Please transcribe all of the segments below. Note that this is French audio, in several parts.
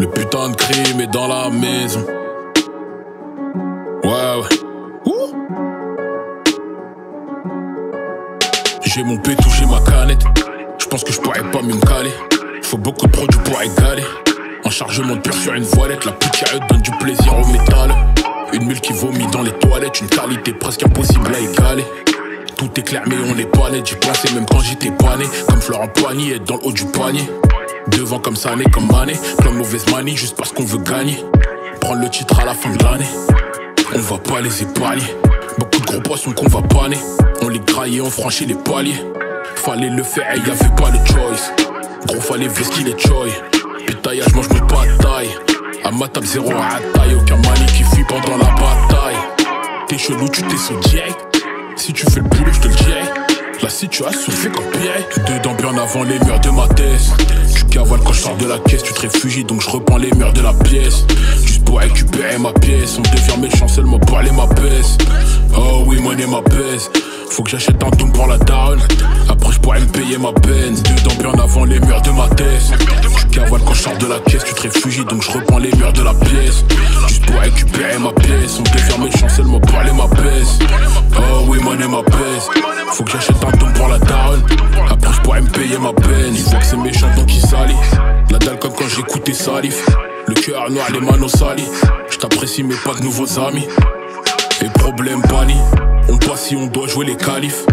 Le putain de crime est dans la maison. Ouais, ouais. J'ai mon pétou, j'ai ma canette. Je pense que je pourrais pas mieux me caler. Faut beaucoup de produits pour égaler. Un chargement de pur sur une voilette. La poussière donne du plaisir au métal. Une mule qui vomit dans les toilettes. Une qualité presque impossible à égaler. Tout est clair, mais on n'est pas net. J'y pensais même quand j'étais pané. Comme Florent Poigny, être dans le haut du panier. Devant comme ça, n'est comme Mané. Plein de mauvaise manie, juste parce qu'on veut gagner. Prendre le titre à la fin de l'année. On va pas les épargner. Beaucoup de gros poissons qu'on va paner. On les graille on franchit les paliers. Fallait le faire, y avait pas le choice. Gros, fallait qu'il est choy. Pétaillage, mange mes batailles. À ma table, zéro à taille. Aucun mani qui fuit pendant la bataille. T'es chelou, tu t'es sous Si tu fais le boulot, je te le dirai. La situation fait Pierre. Dedans, bien avant les murs de ma thèse. Tu cavales quand je sors de la caisse, tu te réfugies donc je reprends les murs de la pièce. Juste pour récupérer ma pièce, on devient méchant seulement pour aller ma pèse. Oh oui, monnaie ma pèse. Faut que j'achète un doom pour la daronne. Après, je pourrais me payer ma peine. Dedans, bien avant les murs de ma thèse. Tu cavales quand je sors de la caisse, tu te réfugies donc je reprends les murs de la pièce. Juste pour récupérer ma pièce, on devient méchant seulement pour aller ma pèse. Oh oui, monnaie ma pèse. Faut que j'achète un doom pour la daronne. Après, je pourrais me payer ma peine. Il voit que c'est méchant donc il salit. La dalle comme quand j'écoutais Salif. Le cœur noir, les manos salis. Je t'apprécie, mais pas de nouveaux amis. Et problème, pani. On passe si on doit jouer les califs.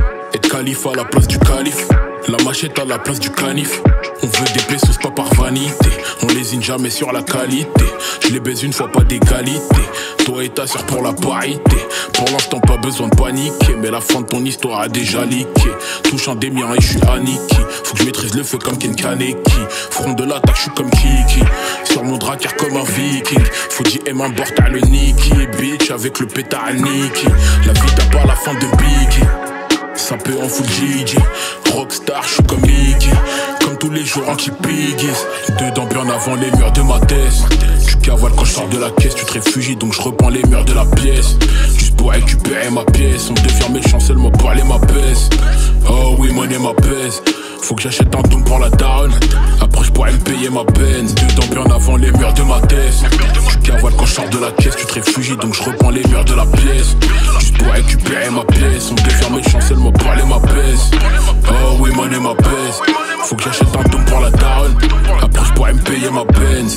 Calife à la place du calife. La machette à la place du canif. On veut des pesos pas par vanité. On lésine jamais sur la qualité. Je les baise une fois, pas d'égalité. Toi et ta soeur pour la parité. Pour l'instant, pas besoin de paniquer. Mais la fin de ton histoire a déjà liqué. Touche un des miens et je suis Aniki. Faut que je maîtrise le feu comme Ken Kaneki. Front de l'attaque, je suis comme Kiki. Sur mon dracar comme un viking. Faut dire et main à le Niki. Bitch avec le pétard Niki. La vie t'as pas la fin de Biggie. Ça peut en foutre Gigi. Rockstar, je suis comme Iggy. Comme tous les jours anti-piggies Dedans bien avant les murs de ma thèse. Tu cavales quand je sors de la caisse. Tu te réfugies donc je reprends les murs de la pièce. Juste pour récupérer ma pièce. On devient méchant seulement pour aller ma pèse Oh oui monnaie ma pèse faut que j'achète un doom pour la daronne. Après, je pourrais me payer ma peine en avant les murs de ma thèse. Je cavale quand je de la caisse, tu te réfugies donc je reprends les murs de la pièce. Juste pour récupérer ma pièce, on déferme mes chancelles, ma parler ma baisse. Oh oui, money ma baisse. Faut que j'achète un don pour la daronne. Après, je pourrais me payer ma peine.